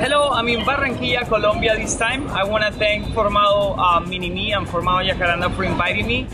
Hello, I'm in Barranquilla, Colombia this time. I want to thank Formado uh, Minimi and Formado Yacaranda for inviting me.